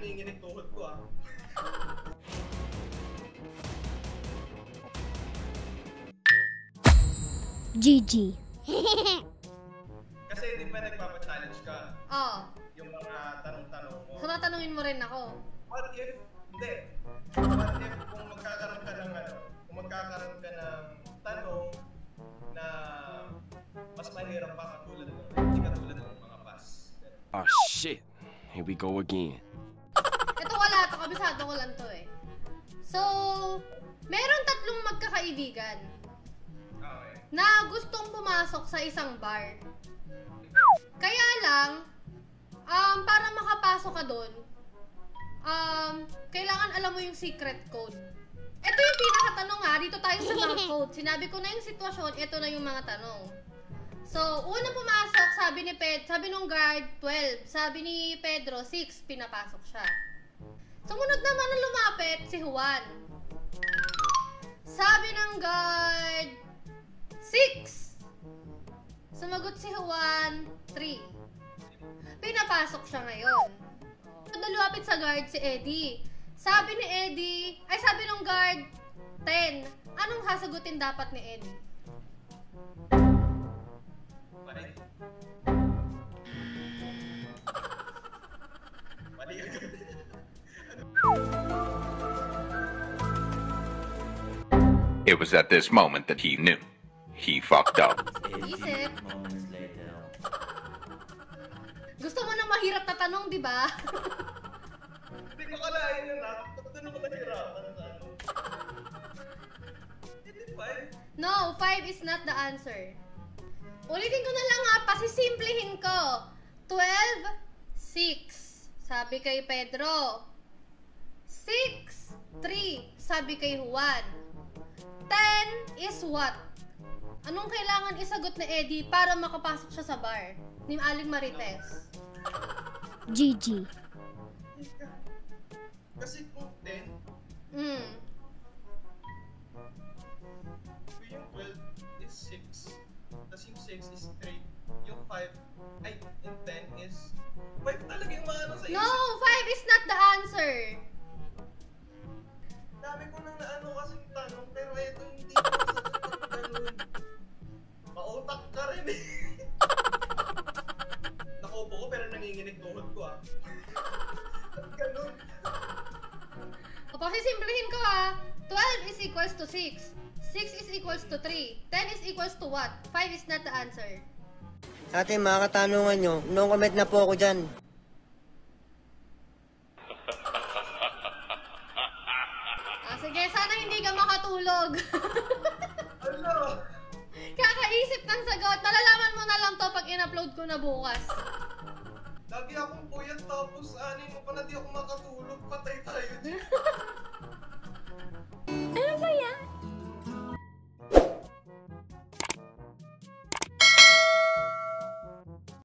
nanginginig tuhod ko ah. GG. Kasi di ba nagpapa-challenge ka Oh, yung mga tanong-tanong mo. so tatanungin mo rin ako. What if, hindi. What if kung magkakaroon ka ng ano, kung magkakaroon ka ng tanong na mas mahirap pa katulad ng, hindi katulad ng mga past. Oh shit. Here we go again. Kabisado ko lang to eh. So, meron tatlong magkakaibigan Okay. na gustong pumasok sa isang bar. Kaya lang, um, para makapasok ka doon, um, kailangan alam mo yung secret code. Ito yung pinakatanong ha, dito tayo sa mga code. Sinabi ko na yung sitwasyon, ito na yung mga tanong. So, unang pumasok, sabi ni Ped, sabi nung guard, 12. Sabi ni Pedro, 6. Pinapasok siya. Sumunod naman na lumapit, si Juan. Sabi ng guard, 6. Sumagot si Juan, 3. Pinapasok siya ngayon. Lumapit sa guard si Eddie. Sabi ni Eddie, ay sabi ng guard, 10. Anong sasagutin dapat ni Eddie? It was at this moment that he knew. He fucked up. Isip. Moments later. Gusto mo ng mahirap na tanong, di ba? Hindi ko kalain yun ah. Ba't doon ako nahirapan ano? No, 5 is not the answer. Ulitin ko na lang ha, pasisimplihin ko. 12, 6. Sabi kay Pedro. 6, 3. Sabi kay Juan. 10 is what? Anong kailangan isagot ni Eddie para makapasok siya sa bar? Ni Aling Marites. GG. Kasi kung 10, Mm. kung yung 12 is 6, tapos yung 6 is 3, yung 5, ay, yung 10 is 5 talaga yung mga ano sa No, isip. 5 is not the answer. Ganun? O, pasisimplihin ko ha. 12 is equals to 6. 6 is equals to 3. 10 is equals to what? 5 is not the answer. Ate, mga katanungan nyo, no comment na po ako dyan. Ah, sige, sana hindi ka makatulog. Ano? Kakaisip ng sagot. Malalaman mo na lang to pag in-upload ko na bukas. Lagi akong puyat tapos anin mo pa na di ako makatulog. Patay tayo dyan.